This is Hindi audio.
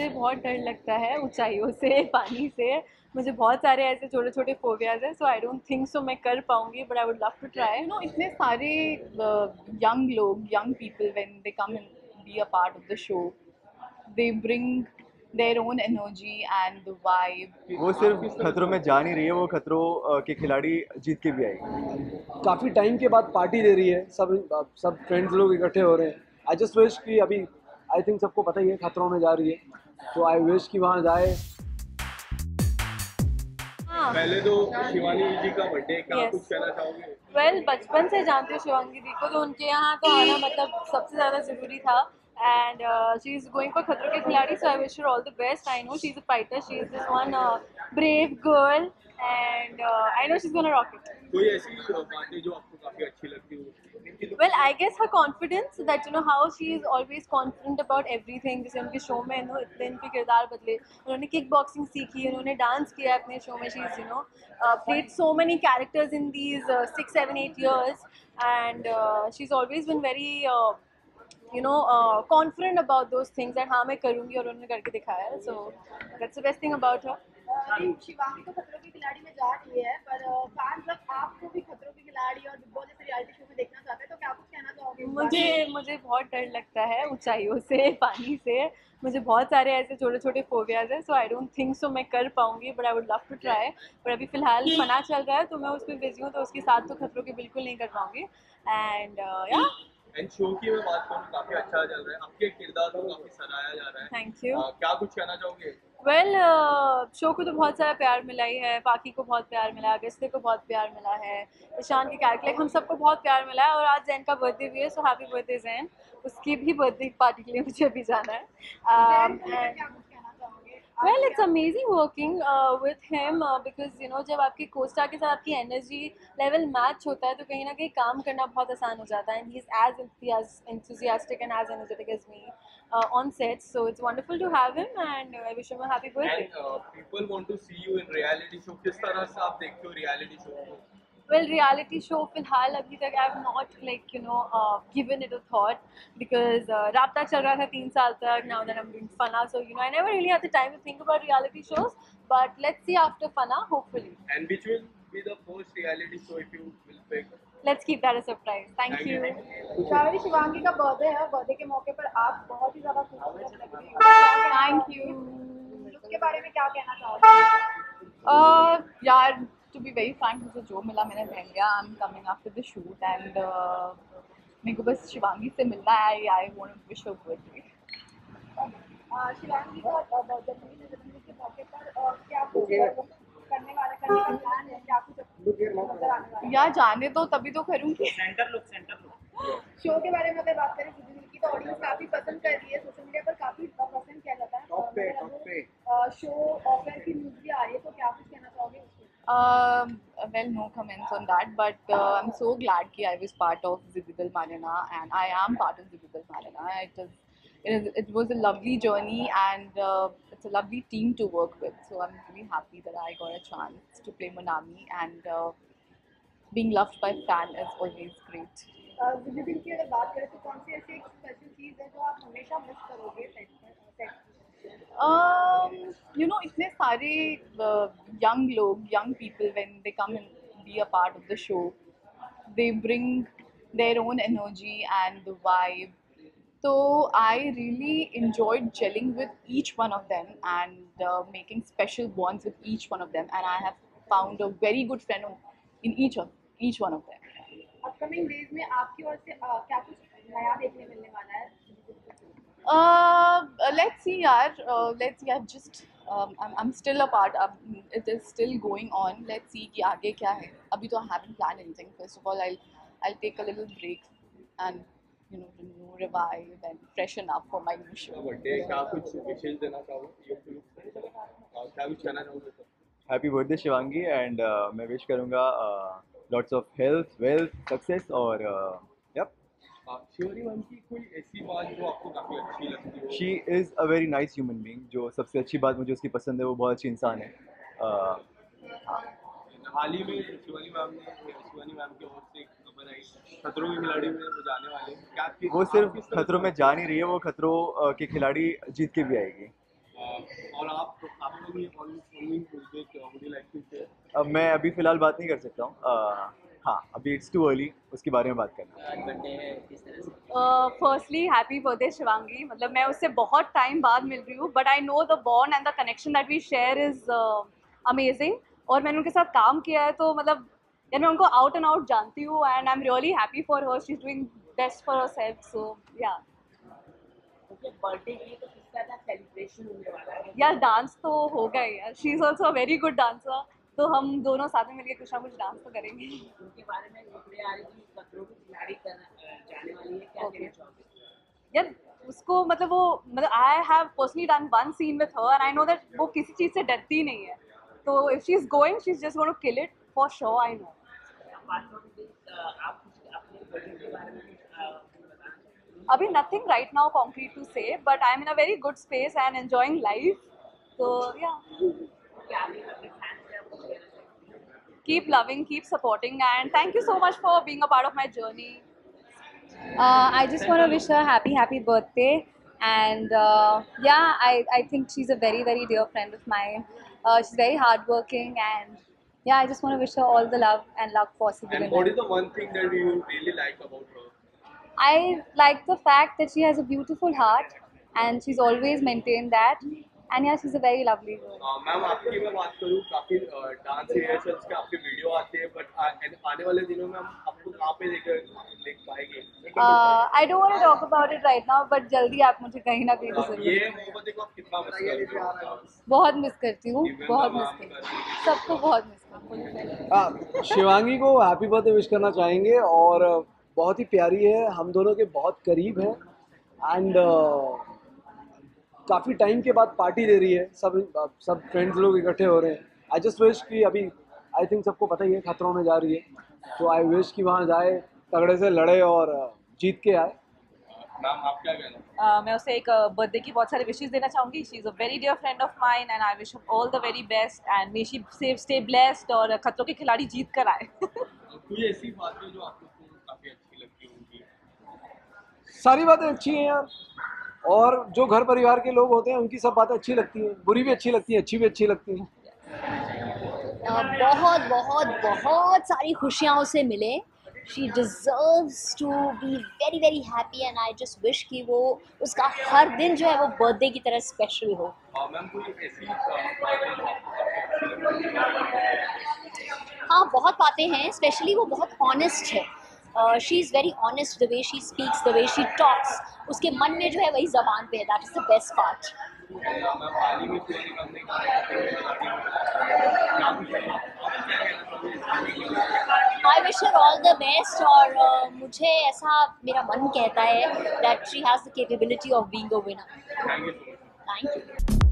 मुझे बहुत डर लगता है ऊंचाइयों से पानी से। मुझे बहुत सारे ऐसे छोटे छोटे फोबियाज हैं सो आई डोंट थिंक सो मैं कर पाऊँगी but I would love to try know इतने सारे young लोग young people when they come and be a part of the show they bring their own energy and the vibe. वो सिर्फ़ खतरों में जा नहीं रही है वो खतरों अ, के खिलाड़ी जीत के भी आएगी काफ़ी टाइम के बाद पार्टी दे रही है सब सब फ्रेंड्स लोग इकट्ठे हो रहे हैं। आई जस्ट विश कि अभी आई थिंक सबको पता ही है खतरों में जा रही है। तो आई विश कि वहाँ जाए। हाँ। पहले तो शिवानी जी का बर्थडे क्या Yes. कुछ कहना चाहोगे? वेल बचपन से जानती हूँ शिवांगी जी को तो उनके यहाँ तो आना मतलब सबसे ज़्यादा ज़रूरी था। And she is going for Khatron ke Khiladi so I wish her all the best I know she is a fighter she is this one brave girl and I know she is gonna rock it कोई ऐसी बातें जो आपको काफ़ी अच्छी लगती हो well i guess her confidence that you know how she is always confident about everything जैसे उनके शो में नो इतने उनके किरदार बदले उन्होंने किक बॉक्सिंग सीखी उन्होंने डांस किया अपने शो में she is you know played so many characters in these uh, six seven eight years and uh, she's always been uh, know uh, confident about those things that हाँ मैं करूँगी और उन्होंने करके दिखाया है so that's the best thing about her. अभी शिवांगी तो खतरों के खिलाड़ी में जा रही है पर फैंस लोग आपको भी खतरों के खिलाड़ी और बिग बॉस जैसे रियलिटी शो में देखना चाहते हैं तो क्या कुछ कहना चाहोगे मुझे मुझे बहुत डर लगता है ऊंचाइयों से पानी से। मुझे बहुत सारे ऐसे छोटे छोटे फोबियाज हैं सो आई डोंट थिंक सो मैं कर पाऊँगी but I would love to try पर अभी फ़िलहाल मना चल रहा है तो मैं उसमें बिज़ी हूँ तो उसके साथ तो खतरों के बिल्कुल नहीं कर पाऊँगी। एंड या एंड शो की मैं बात करूँ काफ़ी अच्छा चल रहा है। आपके किरदार को काफ़ी सराहा जा रहा है। थैंक यू अ, क्या कुछ कहना चाहोगे? वेल शो को तो बहुत सारा प्यार मिला ही है। पाकि को बहुत प्यार मिला है अगस्ते को बहुत प्यार मिला है। ईशान के कैरेक्टर लाइक हम सबको बहुत प्यार मिला है। और आज जैन का बर्थडे भी है सो हैप्पी बर्थडे जैन उसकी भी बर्थडे पार्टी के लिए मुझे अभी जाना है। Um, को amazing working uh, with him uh, because you know जब आपके co-star के साथ आपकी energy level match होता है तो कहीं ना कहीं काम करना बहुत आसान हो जाता है and he's as enthusias- enthusiastic and as energetic as me uh, on set so it's wonderful to have him and I wish him a happy birthday and people want to see you in reality show किस तरह से आप देखते हो रियलिटी शो को well reality show फ़िलहाल अभी तक I have not like you know given it a thought because uh, राबता चल रहा था तीन साल तक now that I'm doing Fanaa so you know I never really had the time to think about reality shows but let's see after Fanaa hopefully and which will be the first reality show if you will pick let's keep that a surprise thank, Thank you. you. शावरी शिवांगी का बर्थडे है और बर्थडे के मौके पर आप बहुत ही ज़्यादा खूबसूरत लग रही हो Thank you. लुक के बारे में क्या कहना चाहोगे uh, यार टू बी वेरी फ्रैंक मुझे जो मिला मैंने ले लिया I am coming after the shoot and मेरे को बस शिवांगी से मिलना है I want to wish her birthday uh, Shivangi का अ, जन्मदिन जन्मदिन के मौके पर क्या करने वाला करने का प्लान क्या कुछ नज़र यार जाने तो तभी तो करूँगी शो के बारे में अगर बात करें की तो ऑडियंस काफ़ी पसंद कर रही है सोशल मीडिया पर काफ़ी पसंद किया जाता है। शो ऑफ़र की न्यूज़ भी आ रही है तो क्या कुछ कहना चाहोगे उस पे? Um, well, no comments on that, but uh, I'm so glad that I was part of Zibidal Marina, and I am part of Zibidal Marina. It was, it, is, it was a lovely journey, and uh, it's a lovely team to work with. So I'm really happy that I got a chance to play Monami, and uh, being loved by fan is always great. अ, जुबिन की अगर बात करें तो कौन सी ऐसी एक स्पेशल चीज है जो आप हमेशा मिस करोगे सेट पर सेट Um, you know, इतने सारे uh, young लोग, when they come and be a part of the show, they bring their own energy and the vibe. So I really enjoyed gelling with each one of them and uh, making special bonds with each one of them. And I have found a very good friend in each of each one of them. Upcoming days में आपकी ओर से अ, क्या कुछ नया देखने मिलने वाला है Uh, let's see, yaar. Uh, let's see. I've just um, I'm, I'm still a part. Um, it is still going on. Let's see कि आगे क्या है. अभी तो I haven't planned anything. First of all, I'll I'll take a little break and you know renew, revive, and freshen up for my new show. Birthday क्या कुछ विशेष देना चाहोगे यू टू क्या कुछ कहना चाहोगे sir happy birthday Shivangi and मैं विश करूँगा lots of health wealth success और यप शिवरी मैम की कोई ऐसी बात जो आपको काफ़ी अच्छी लगती हो? She is a very nice human being जो सबसे अच्छी बात मुझे उसकी पसंद है वो बहुत अच्छी इंसान है। uh, हाल ही में शिवानी मैम ने शिवानी मैम की ओर से एक खबर आई खतरों के खिलाड़ी में वो जाने वाले क्या वो सिर्फ़ खतरों में जा नहीं रही है वो खतरों के खिलाड़ी जीत के भी आएगी। और आप आप लोग ये online you like to share अब मैं अभी फ़िलहाल बात नहीं कर सकता हूँ। हाँ अभी इट्स टू अर्ली उसके बारे में बात करना। फर्स्टली हैप्पी बर्थडे शिवांगी मतलब मैं उससे बहुत टाइम बाद मिल रही हूँ but I know the bond and the connection that we share is amazing और मैंने उनके साथ काम किया है तो मतलब यार मैं उनको आउट एंड आउट जानती हूँ and I am really happy for her she is doing best for herself so या तो है। यार डांस तो होगा ही। यार she is also very good dancer तो हम दोनों साथ में मिलकर कुछ ना कुछ डांस तो करेंगे। उनके बारे में आ रही थी खतरों की खिलाड़ी जाने वाली है क्या Okay. यार उसको मतलब वो मतलब I have personally done one scene with her and I know that वो किसी चीज़ से डरती नहीं है। तो if she is going she is just going to kill it for sure I know अभी nothing right now concrete to say but I am in a very good space and enjoying life तो या keep loving keep supporting and thank you so much for being a part of my journey Uh, I just want to wish her happy, happy birthday. And uh, yeah, I, I think she's a very, very dear friend of mine. Uh, she's very hardworking, and yeah, I just want to wish her all the love and luck possible. And what is the one thing that you really like about her? I like the fact that she has a beautiful heart, and she's always maintained that. And yeah, she's a very lovely girl. Ma'am आपकी मैं बात करूँ काफ़ी डांस रिहर्सल्स के आपके वीडियो आते हैं बट आने वाले दिनों में हम आपको कहाँ पे देख देख पाएँगे? Uh, I don't want to talk about it right now, but जल्दी आप मुझे कहीं ना कहीं तो ज़रूर ये मोहब्बत को आप कितना मिस करते हो। बहुत मिस करती हूँ बहुत मिस करती हूँ। सबको बहुत मिस करती हूँ। हाँ शिवांगी को हैप्पी बर्थडे विश करना चाहेंगे और बहुत ही प्यारी है हम दोनों के बहुत करीब है एंड काफ़ी टाइम के बाद पार्टी दे रही है। सब सब फ्रेंड्स लोग इकट्ठे हो रहे हैं। आई जस्ट विश कि अभी आई थिंक सबको पता ही है खतरों में जा रही है। तो आई विश कि वहाँ जाए तगड़े से लड़े और जीत के आए। मैम आप क्या कहना Uh, मैं उसे एक बर्थडे की बहुत सारी विशेष देना चाहूँगी। She is a very dear friend of mine and I wish all the very best and may she save stay blessed और खतरों के खिलाड़ी जीत कर आए। कोई ऐसी बात है जो आप लोग को काफ़ी अच्छी लगती होगी? सारी बातें अच्छी हैं यार। और जो घर परिवार के लोग होते हैं उनकी सब बातें अच्छी लगती हैं। बुरी भी अच्छी लगती हैं अच्छी भी अच्छी लगती हैं। बहुत बहुत बहुत सारी खुशियाँ उसे मिले। She deserves to be very very happy and I just wish कि वो उसका हर दिन जो है वो बर्थडे की तरह स्पेशल हो। है है हाँ बहुत बातें हैं स्पेशली वो बहुत ऑनेस्ट है। She is very honest the way she speaks the way she talks उसके मन में जो है वही जबान पे है। That is the best part I wish her all the best और uh, मुझे ऐसा मेरा मन कहता है that she has the capability of being a winner thank you